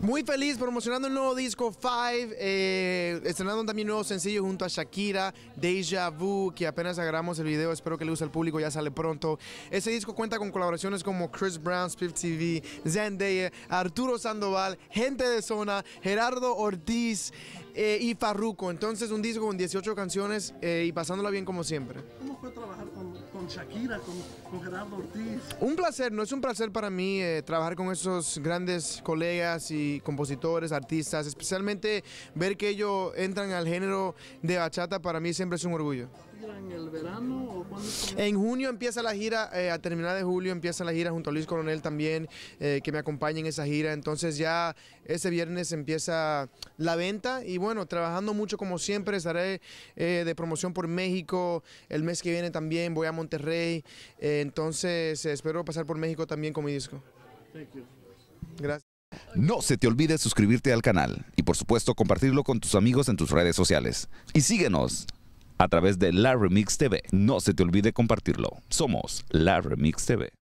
Muy feliz promocionando el nuevo disco 5, eh, estrenando también nuevo sencillo junto a Shakira, Deja Vu, que apenas agarramos el video, espero que le guste al público, ya sale pronto. Ese disco cuenta con colaboraciones como Chris Brown, Spiff TV, Zendaya, Arturo Sandoval, Gente de Zona, Gerardo Ortiz eh, y Farruko. Entonces un disco con 18 canciones eh, y pasándola bien como siempre. ¿Cómo fue trabajar con, con Shakira, con, Gerardo Ortiz? Un placer, no es un placer para mí eh, trabajar con esos grandes colegas y compositores, artistas, especialmente ver que ellos entran al género de bachata para mí siempre es un orgullo. ¿En el verano o cuándo? En junio empieza la gira, eh, a terminar de julio empieza la gira junto a Luis Coronel también, eh, que me acompaña en esa gira. Entonces ya ese viernes empieza la venta y bueno, trabajando mucho como siempre, estaré eh, de promoción por México, el mes que viene también voy a Monterrey, eh, entonces eh, espero pasar por México también con mi disco. Thank you. Gracias. No se te olvide suscribirte al canal y por supuesto compartirlo con tus amigos en tus redes sociales. Y síguenos a través de La Remix TV. No se te olvide compartirlo. Somos La Remix TV.